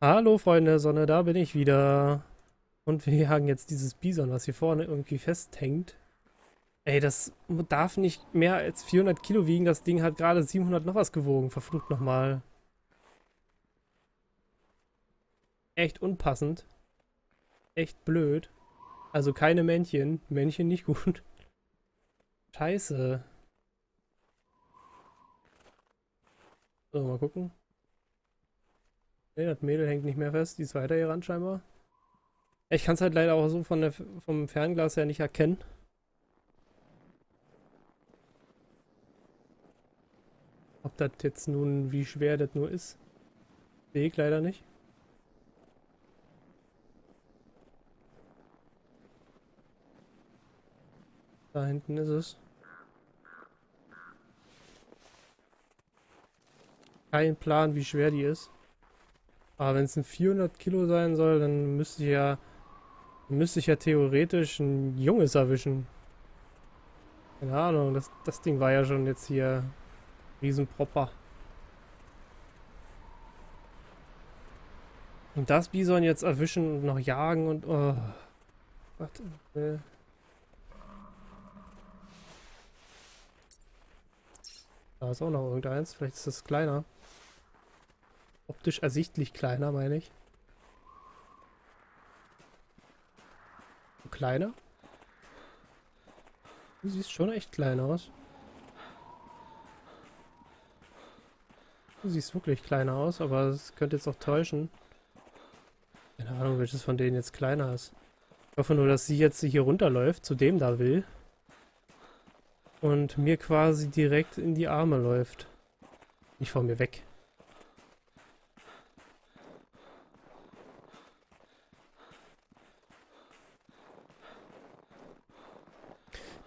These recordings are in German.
Hallo Freunde der Sonne, da bin ich wieder. Und wir jagen jetzt dieses Bison, was hier vorne irgendwie festhängt. Ey, das darf nicht mehr als 400 Kilo wiegen. Das Ding hat gerade 700 noch was gewogen. Verflucht nochmal. Echt unpassend. Echt blöd. Also keine Männchen. Männchen nicht gut. Scheiße. So, mal gucken. Ne, das Mädel hängt nicht mehr fest. Die ist weiter hier ran scheinbar. Ich kann es halt leider auch so von der, vom Fernglas her nicht erkennen. Ob das jetzt nun, wie schwer das nur ist. Sehe ich leider nicht. Da hinten ist es. Kein Plan, wie schwer die ist. Aber wenn es ein 400 Kilo sein soll, dann müsste ich ja müsste ich ja theoretisch ein Junges erwischen. Keine Ahnung, das, das Ding war ja schon jetzt hier riesenpropper. Und das Bison jetzt erwischen und noch jagen und... Oh. Warte. Da ist auch noch irgendeins. Vielleicht ist das kleiner. Optisch ersichtlich kleiner, meine ich. Kleiner? Du siehst schon echt klein aus. Du siehst wirklich kleiner aus, aber es könnte jetzt auch täuschen. Keine Ahnung, welches von denen jetzt kleiner ist. Ich hoffe nur, dass sie jetzt hier runterläuft, zu dem da will. Und mir quasi direkt in die Arme läuft. Nicht von mir weg.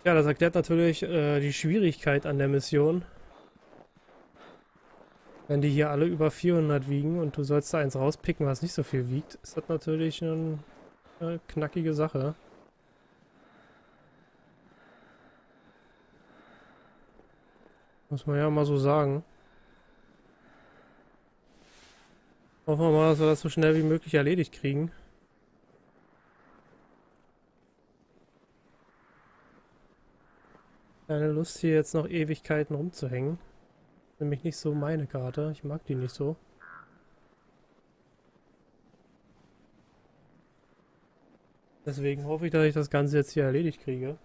Ja, das erklärt natürlich äh, die Schwierigkeit an der Mission. Wenn die hier alle über 400 wiegen und du sollst da eins rauspicken, was nicht so viel wiegt, ist das natürlich eine, eine knackige Sache. Muss man ja mal so sagen. Hoffen wir mal, dass wir das so schnell wie möglich erledigt kriegen. Keine Lust hier jetzt noch Ewigkeiten rumzuhängen. Nämlich nicht so meine Karte. Ich mag die nicht so. Deswegen hoffe ich, dass ich das Ganze jetzt hier erledigt kriege.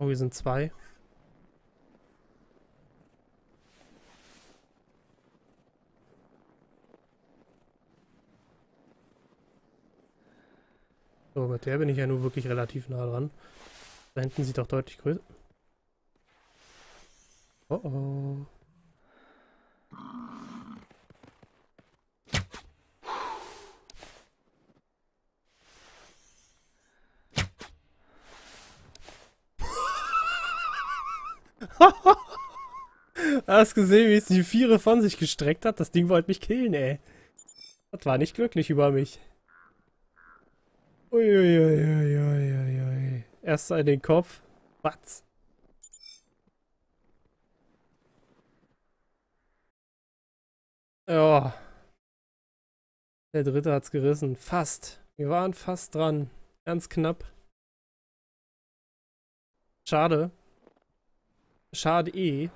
Oh, wir sind zwei. Mit der bin ich ja nur wirklich relativ nah dran. Da hinten sieht doch deutlich größer. Oh oh. Hast gesehen, wie es die Viere von sich gestreckt hat? Das Ding wollte mich killen, ey. Das war nicht glücklich über mich. Uiuiuiuiui. Erst in den Kopf. Was? Ja. Der dritte hat's gerissen. Fast. Wir waren fast dran. Ganz knapp. Schade. Schade eh.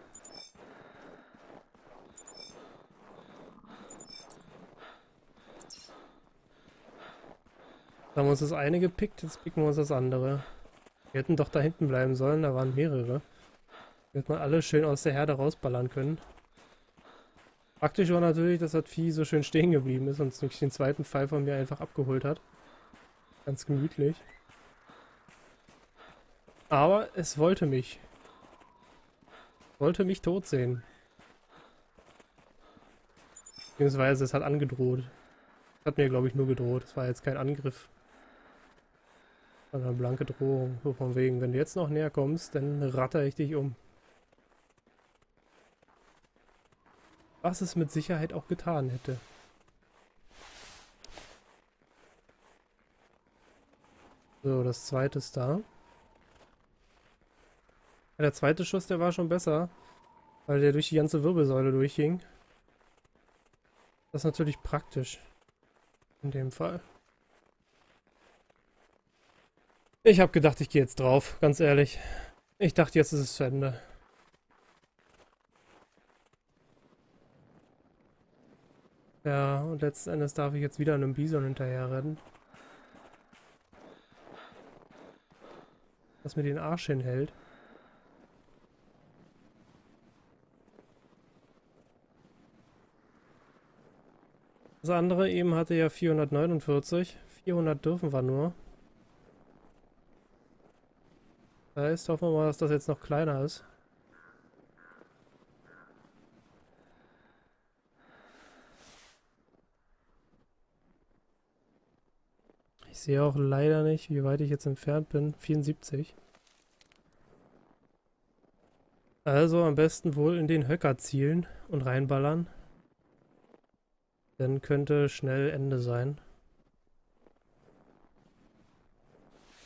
Da haben wir uns das eine gepickt, jetzt picken wir uns das andere. Wir hätten doch da hinten bleiben sollen, da waren mehrere. Hätte man alle schön aus der Herde rausballern können. Praktisch war natürlich, dass das Vieh so schön stehen geblieben ist und den zweiten Pfeil von mir einfach abgeholt hat. Ganz gemütlich. Aber es wollte mich. Wollte mich tot sehen. Beziehungsweise es hat angedroht. Es hat mir, glaube ich, nur gedroht. Es war jetzt kein Angriff. Eine blanke Drohung. So von wegen, wenn du jetzt noch näher kommst, dann ratter ich dich um. Was es mit Sicherheit auch getan hätte. So, das zweite ist da. Ja, der zweite Schuss, der war schon besser. Weil der durch die ganze Wirbelsäule durchging. Das ist natürlich praktisch. In dem Fall. Ich habe gedacht, ich gehe jetzt drauf, ganz ehrlich. Ich dachte, jetzt ist es zu Ende. Ja, und letzten Endes darf ich jetzt wieder einem Bison hinterher rennen. Was mir den Arsch hinhält. Das andere eben hatte ja 449. 400 dürfen wir nur. Das heißt, hoffen wir mal, dass das jetzt noch kleiner ist. Ich sehe auch leider nicht, wie weit ich jetzt entfernt bin. 74. Also am besten wohl in den Höcker zielen und reinballern. Dann könnte schnell Ende sein.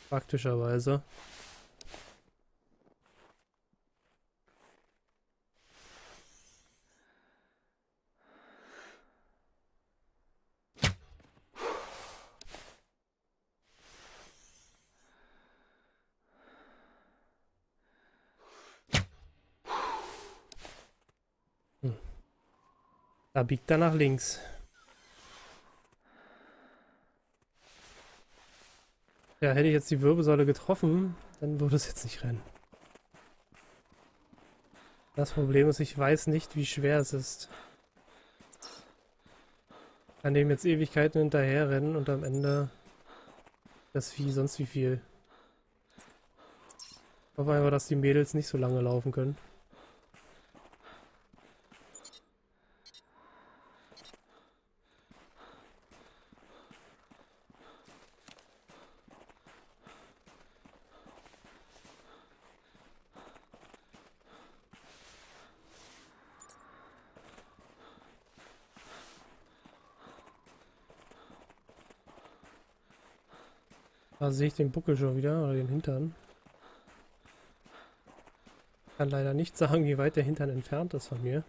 Praktischerweise. Da biegt er nach links. Ja, hätte ich jetzt die Wirbelsäule getroffen, dann würde es jetzt nicht rennen. Das Problem ist, ich weiß nicht, wie schwer es ist. Kann dem jetzt Ewigkeiten hinterher rennen und am Ende das Vieh sonst wie viel. Ich hoffe einfach, dass die Mädels nicht so lange laufen können. Da sehe ich den Buckel schon wieder, oder den Hintern. Kann leider nicht sagen, wie weit der Hintern entfernt ist von mir.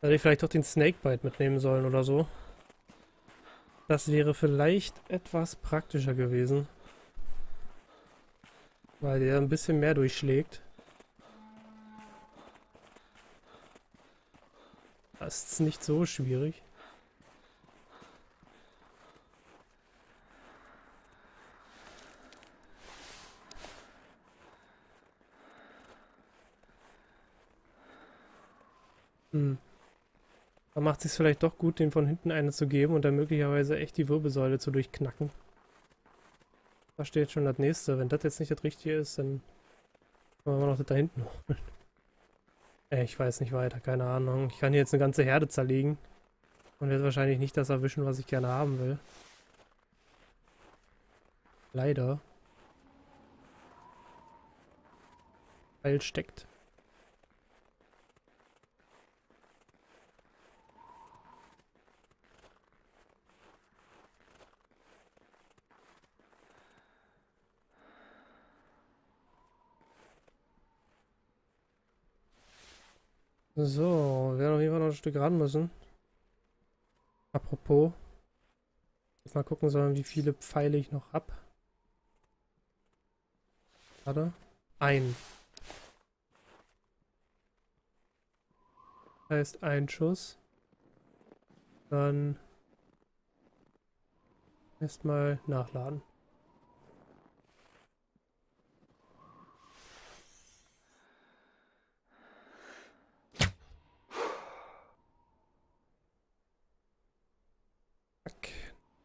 Hätte ich vielleicht doch den Snakebite mitnehmen sollen oder so. Das wäre vielleicht etwas praktischer gewesen. Weil der ein bisschen mehr durchschlägt. Das ist nicht so schwierig. Hm. Da macht es vielleicht doch gut, den von hinten eine zu geben und dann möglicherweise echt die Wirbelsäule zu durchknacken. Da steht schon das nächste. Wenn das jetzt nicht das Richtige ist, dann können wir noch das da hinten holen. Ich weiß nicht weiter, keine Ahnung. Ich kann hier jetzt eine ganze Herde zerlegen. Und werde wahrscheinlich nicht das erwischen, was ich gerne haben will. Leider. Pfeil steckt. So, wir werden auf jeden Fall noch ein Stück ran müssen. Apropos. Mal gucken sollen, wie viele Pfeile ich noch hab. Warte. Ein. Heißt ein Schuss. Dann erstmal nachladen.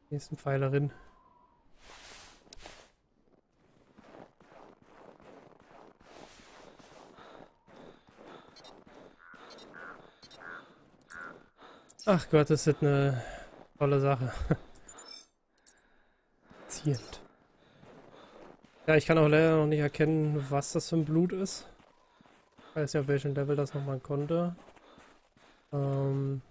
Nächsten Pfeilerin. Ach Gott, das ist eine tolle Sache. Ziehend. Ja, ich kann auch leider noch nicht erkennen, was das für ein Blut ist. Ich weiß ja, auf welchem Level das nochmal konnte. Ähm,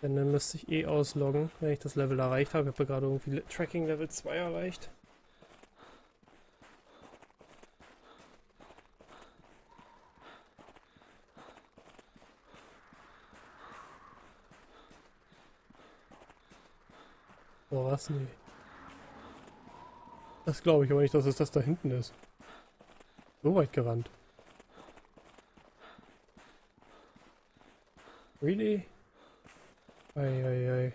denn dann müsste ich eh ausloggen, wenn ich das Level erreicht habe. Ich habe gerade irgendwie Tracking Level 2 erreicht. Boah, was? Nee. Das glaube ich aber nicht, dass es das da hinten ist. So weit gerannt. Really? Eieiei. Ei, ei.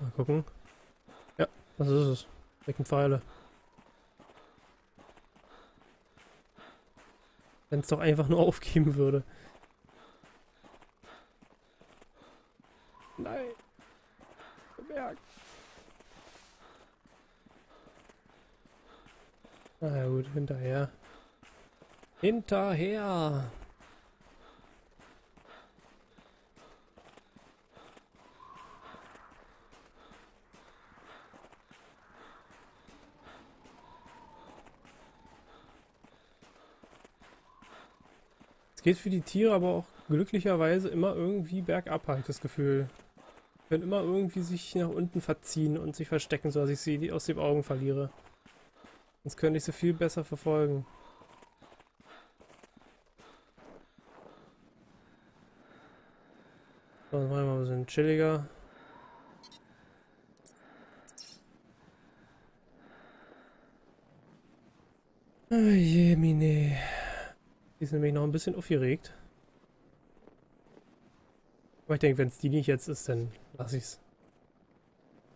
Mal gucken. Ja, das ist es. Deckenpfeile. Wenn es doch einfach nur aufgeben würde. Nein. Bemerkt. Na ja, gut, hinterher. Hinterher. Es geht für die Tiere aber auch glücklicherweise immer irgendwie bergab, habe ich das Gefühl. Können immer irgendwie sich nach unten verziehen und sich verstecken, sodass ich sie aus den Augen verliere. Sonst könnte ich sie viel besser verfolgen. So, dann machen wir mal ein bisschen chilliger. Oh je, Mine. Die ist nämlich noch ein bisschen aufgeregt. Aber ich denke, wenn es die nicht jetzt ist, dann lasse ich es.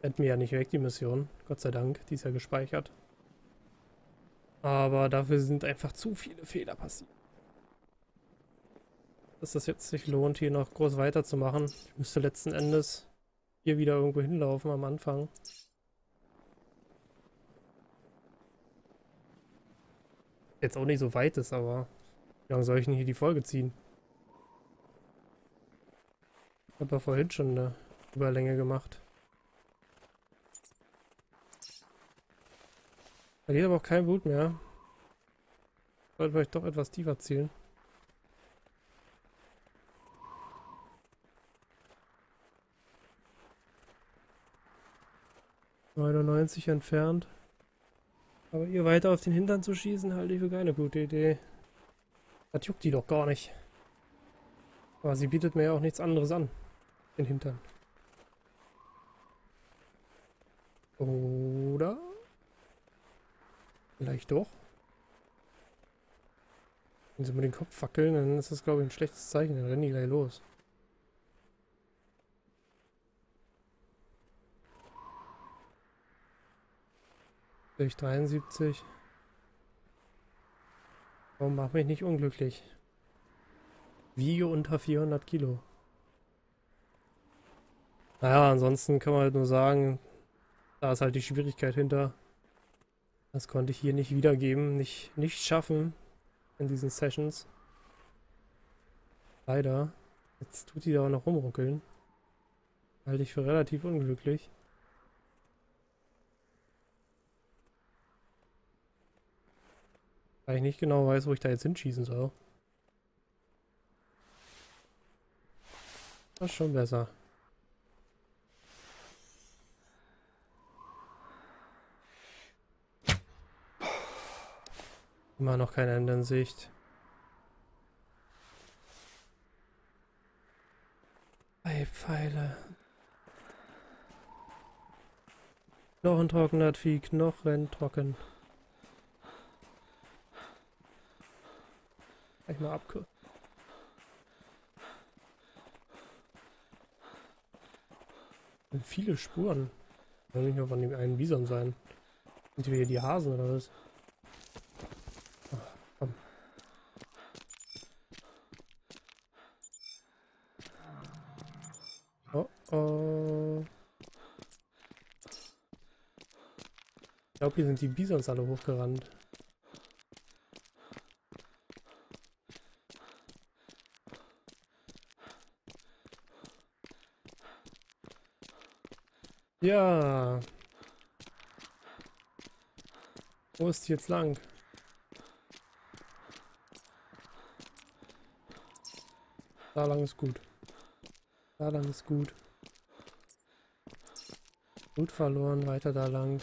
Rennt mir ja nicht weg, die Mission. Gott sei Dank, die ist ja gespeichert. Aber dafür sind einfach zu viele Fehler passiert. Dass das jetzt sich lohnt, hier noch groß weiterzumachen. Ich müsste letzten Endes hier wieder irgendwo hinlaufen am Anfang. Jetzt auch nicht so weit ist, aber wie lange soll ich denn hier die Folge ziehen? Ich habe ja vorhin schon eine Überlänge gemacht. Verliert aber auch kein Blut mehr. Sollte vielleicht doch etwas tiefer zielen. Neunundneunzig entfernt. Aber ihr weiter auf den Hintern zu schießen, halte ich für keine gute Idee. Das juckt die doch gar nicht. Aber sie bietet mir ja auch nichts anderes an. Den Hintern. Oder? Vielleicht doch. Wenn sie mit den Kopf fackeln, dann ist das, glaube ich, ein schlechtes Zeichen. Dann rennen die gleich los. Durch 73. Warum macht mich nicht unglücklich? Wiege unter 400 Kilo. Naja, ansonsten kann man halt nur sagen, da ist halt die Schwierigkeit hinter. Das konnte ich hier nicht wiedergeben, nicht, nicht schaffen in diesen Sessions. Leider. Jetzt tut die da auch noch rumruckeln. Halte ich für relativ unglücklich. Weil ich nicht genau weiß, wo ich da jetzt hinschießen soll. Das ist schon besser. Immer noch kein Ende in Sicht. Drei Pfeile. Noch ein trockener Vieh, Knochen trocken. Gleich mal abkürzen. Viele Spuren. Soll nicht nur von dem einen Bison sein. Sind die wieder die Hasen oder was? Ach. Oh oh. Ich glaube, hier sind die Bisons alle hochgerannt. Ja. Wo ist die jetzt lang? Da lang ist gut. Da lang ist gut. Gut verloren, weiter da lang.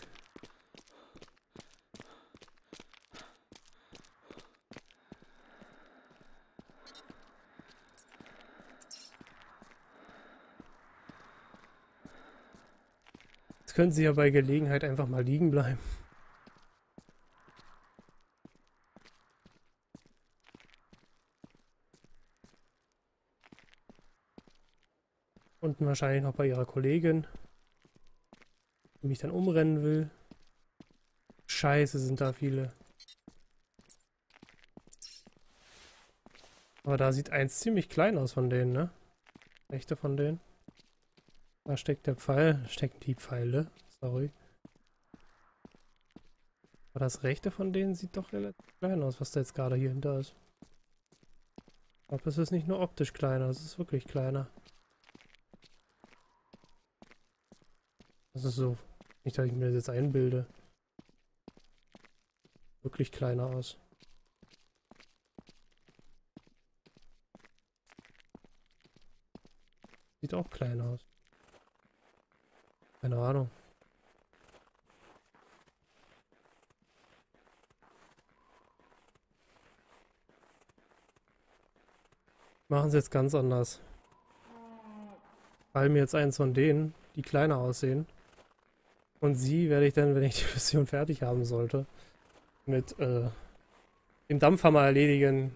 Können sie ja bei Gelegenheit einfach mal liegen bleiben. Unten wahrscheinlich noch bei ihrer Kollegin, die mich dann umrennen will. Scheiße, sind da viele. Aber da sieht eins ziemlich klein aus von denen, ne? Rechte von denen. Da steckt der Pfeil, stecken die Pfeile, sorry. Aber das rechte von denen sieht doch relativ klein aus, was da jetzt gerade hier hinter ist. Ich glaube, es ist nicht nur optisch kleiner, es ist wirklich kleiner. Das ist so, nicht, dass ich mir das jetzt einbilde. Wirklich kleiner aus. Sieht auch klein aus. Keine Ahnung. Machen sie jetzt ganz anders. Fall mir jetzt eins von denen, die kleiner aussehen. Und sie werde ich dann, wenn ich die Mission fertig haben sollte, mit äh, dem Dampfhammer erledigen,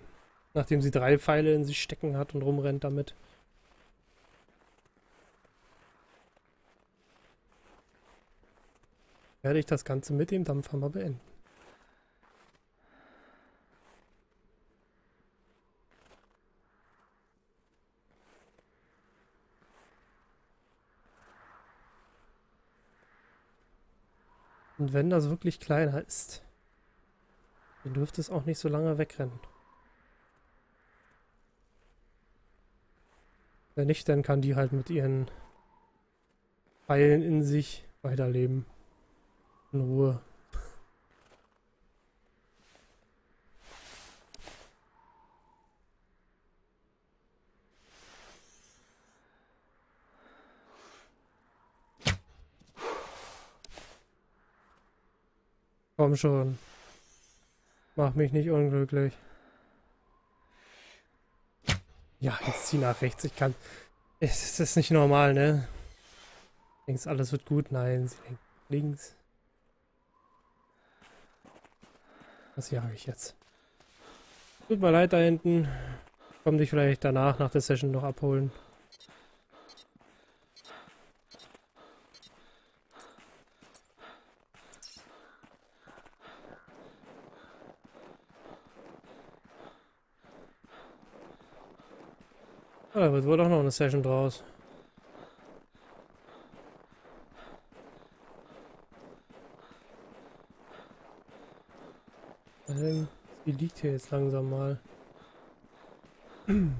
nachdem sie drei Pfeile in sich stecken hat und rumrennt damit. Werde ich das Ganze mit dem Dampfhammer beenden. Und wenn das wirklich kleiner ist, dann dürfte es auch nicht so lange wegrennen. Wenn nicht, dann kann die halt mit ihren Pfeilen in sich weiterleben. In Ruhe. Komm schon. Mach mich nicht unglücklich. Ja, jetzt zieh nach rechts. Ich kann... Es ist nicht normal, ne? Denkst, alles wird gut? Nein, sie denkt links. Was jage ich jetzt? Tut mir leid da hinten. Komm dich vielleicht danach, nach der Session noch abholen. Ah, da wird wohl auch noch eine Session draus. Ähm, sie liegt hier jetzt langsam mal.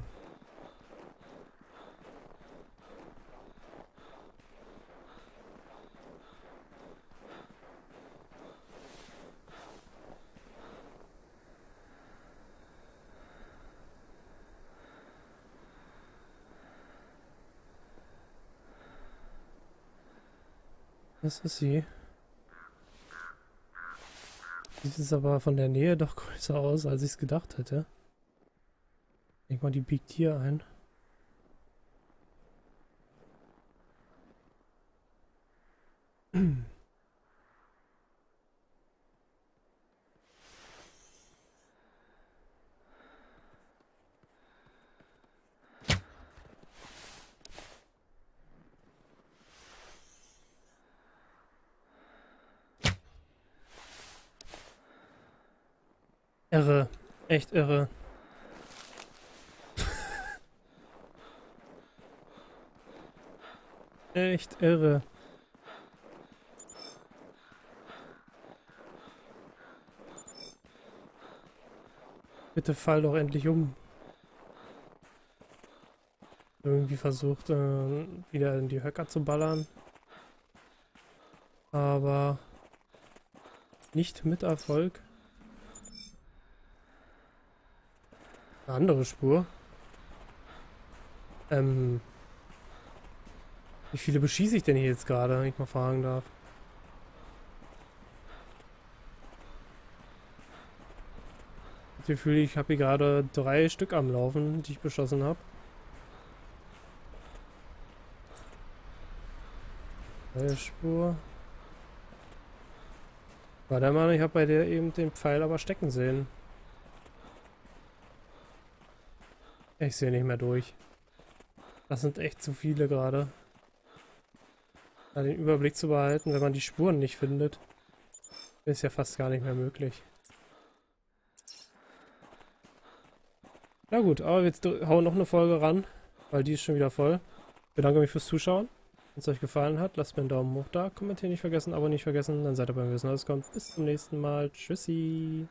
Das ist sie. Sieht es aber von der Nähe doch größer aus, als ich es gedacht hätte. Ich mal, die biegt hier ein. Irre. Echt irre. Echt irre. Bitte fall doch endlich um. Irgendwie versucht, äh, wieder in die Höcker zu ballern. Aber nicht mit Erfolg. Eine andere Spur. Ähm. Wie viele beschieße ich denn hier jetzt gerade, wenn ich mal fragen darf? Ich Gefühl, ich habe hier gerade drei Stück am Laufen, die ich beschossen habe. Neue Spur. War der Meinung, ich habe bei der eben den Pfeil aber stecken sehen. Ich sehe nicht mehr durch. Das sind echt zu viele gerade. den Überblick zu behalten, wenn man die Spuren nicht findet, ist ja fast gar nicht mehr möglich. Na gut, aber jetzt hauen noch eine Folge ran, weil die ist schon wieder voll. Ich bedanke mich fürs Zuschauen. Wenn es euch gefallen hat, lasst mir einen Daumen hoch da, kommentieren nicht vergessen, Abo nicht vergessen, dann seid ihr beim Wissen, was kommt. Bis zum nächsten Mal. Tschüssi.